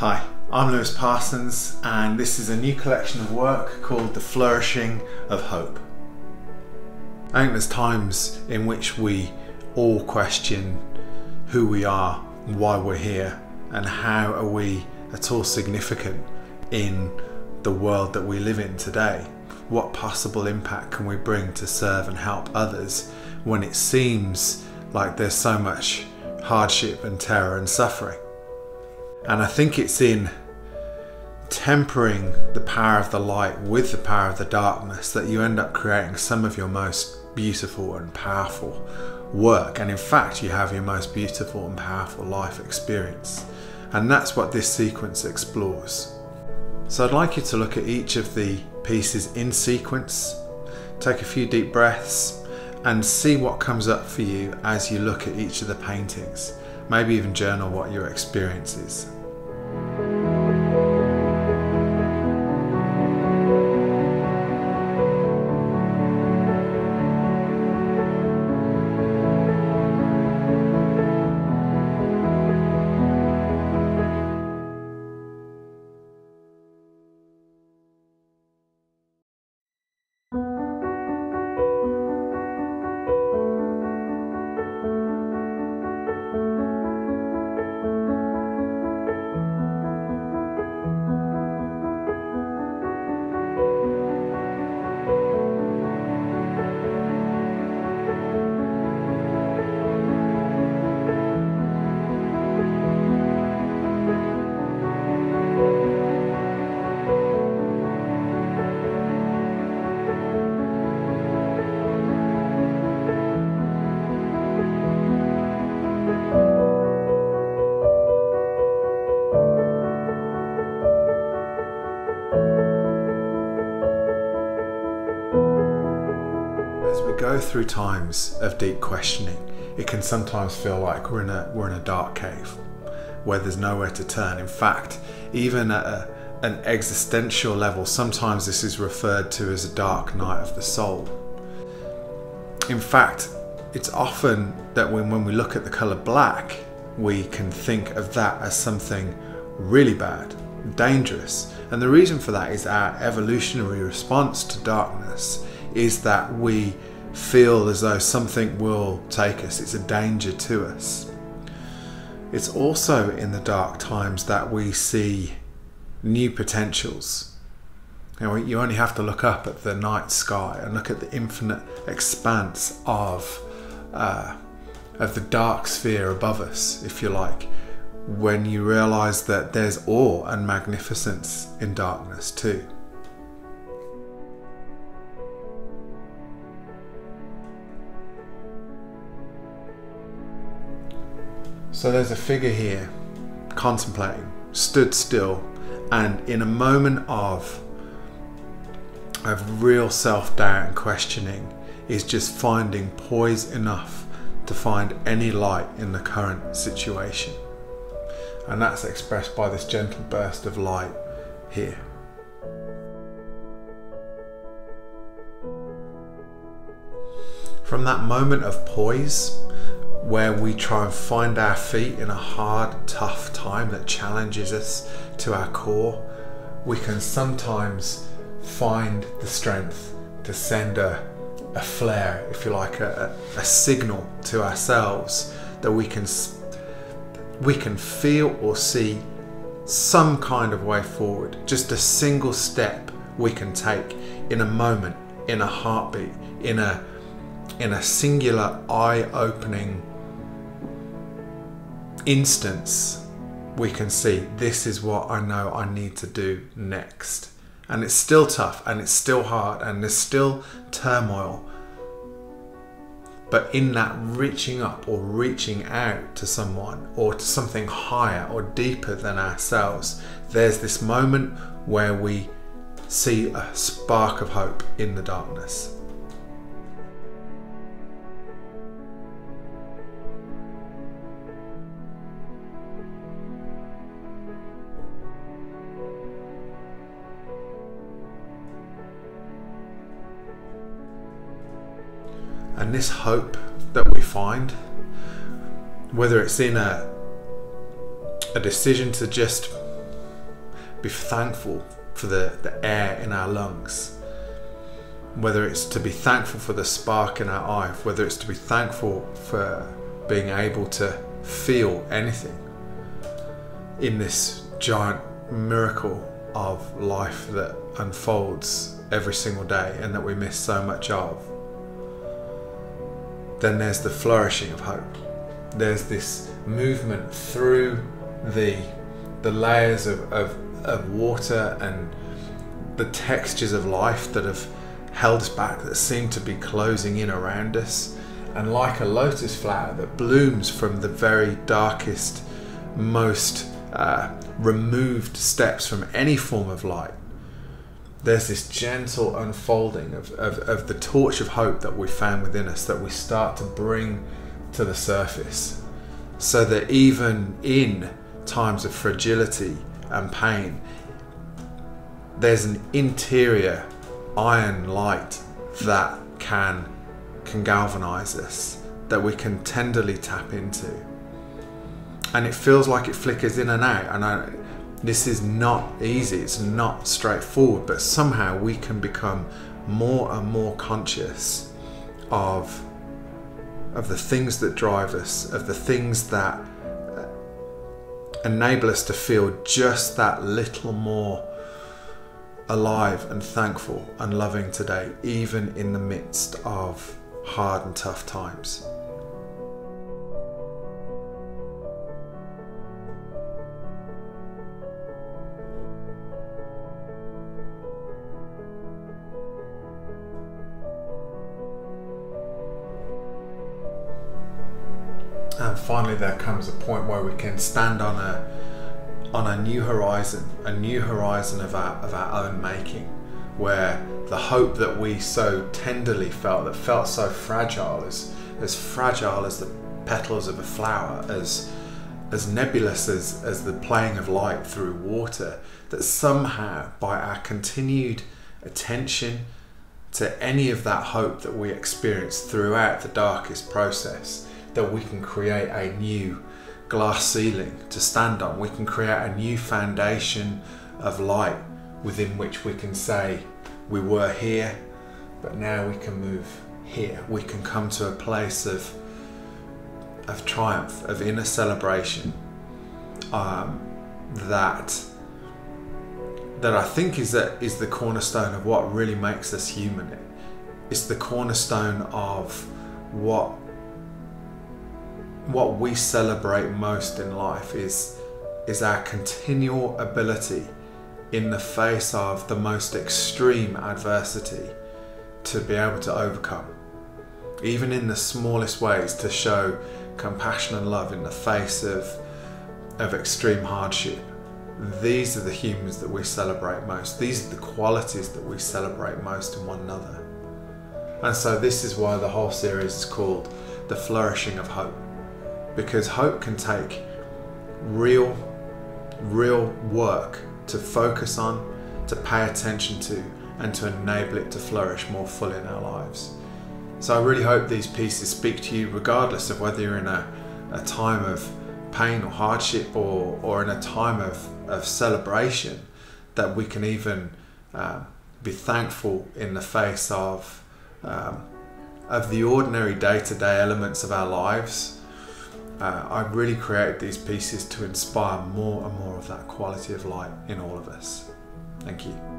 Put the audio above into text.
Hi, I'm Louis Parsons, and this is a new collection of work called The Flourishing of Hope. I think there's times in which we all question who we are, why we're here, and how are we at all significant in the world that we live in today. What possible impact can we bring to serve and help others when it seems like there's so much hardship and terror and suffering? And I think it's in tempering the power of the light with the power of the darkness that you end up creating some of your most beautiful and powerful work. And in fact, you have your most beautiful and powerful life experience. And that's what this sequence explores. So I'd like you to look at each of the pieces in sequence, take a few deep breaths, and see what comes up for you as you look at each of the paintings. Maybe even journal what your experience is. Through times of deep questioning, it can sometimes feel like we're in a we're in a dark cave where there's nowhere to turn. In fact, even at a, an existential level, sometimes this is referred to as a dark night of the soul. In fact, it's often that when, when we look at the color black, we can think of that as something really bad, dangerous. And the reason for that is our evolutionary response to darkness is that we feel as though something will take us, it's a danger to us. It's also in the dark times that we see new potentials. You, know, you only have to look up at the night sky and look at the infinite expanse of, uh, of the dark sphere above us, if you like, when you realize that there's awe and magnificence in darkness too. So there's a figure here contemplating, stood still, and in a moment of of real self-doubt and questioning is just finding poise enough to find any light in the current situation. And that's expressed by this gentle burst of light here. From that moment of poise, where we try and find our feet in a hard, tough time that challenges us to our core, we can sometimes find the strength to send a, a flare, if you like, a, a signal to ourselves that we can we can feel or see some kind of way forward. Just a single step we can take in a moment, in a heartbeat, in a in a singular eye-opening instance, we can see this is what I know I need to do next. And it's still tough and it's still hard and there's still turmoil. But in that reaching up or reaching out to someone or to something higher or deeper than ourselves, there's this moment where we see a spark of hope in the darkness. And this hope that we find, whether it's in a, a decision to just be thankful for the, the air in our lungs. Whether it's to be thankful for the spark in our eye, whether it's to be thankful for being able to feel anything in this giant miracle of life that unfolds every single day and that we miss so much of, then there's the flourishing of hope. There's this movement through the the layers of, of, of water and the textures of life that have held us back, that seem to be closing in around us. And like a lotus flower that blooms from the very darkest, most uh, removed steps from any form of light, there's this gentle unfolding of, of, of, the torch of hope that we found within us that we start to bring to the surface. So that even in times of fragility and pain, there's an interior iron light that can can galvanize us that we can tenderly tap into and it feels like it flickers in and out and I, this is not easy it's not straightforward but somehow we can become more and more conscious of of the things that drive us of the things that uh, enable us to feel just that little more alive and thankful and loving today even in the midst of hard and tough times and finally there comes a point where we can stand on a on a new horizon a new horizon of our of our own making where the hope that we so tenderly felt that felt so fragile as as fragile as the petals of a flower as as nebulous as, as the playing of light through water that somehow by our continued attention to any of that hope that we experience throughout the darkest process that we can create a new glass ceiling to stand on. We can create a new foundation of light within which we can say, We were here, but now we can move here. We can come to a place of, of triumph, of inner celebration um, that that I think is that is the cornerstone of what really makes us human. It's the cornerstone of what what we celebrate most in life is is our continual ability in the face of the most extreme adversity to be able to overcome. Even in the smallest ways to show compassion and love in the face of of extreme hardship. These are the humans that we celebrate most. These are the qualities that we celebrate most in one another. And so this is why the whole series is called the flourishing of hope because hope can take real, real work to focus on, to pay attention to, and to enable it to flourish more fully in our lives. So I really hope these pieces speak to you regardless of whether you're in a, a time of pain or hardship or, or in a time of, of celebration, that we can even uh, be thankful in the face of, um, of the ordinary day to day elements of our lives uh, I really created these pieces to inspire more and more of that quality of light in all of us. Thank you.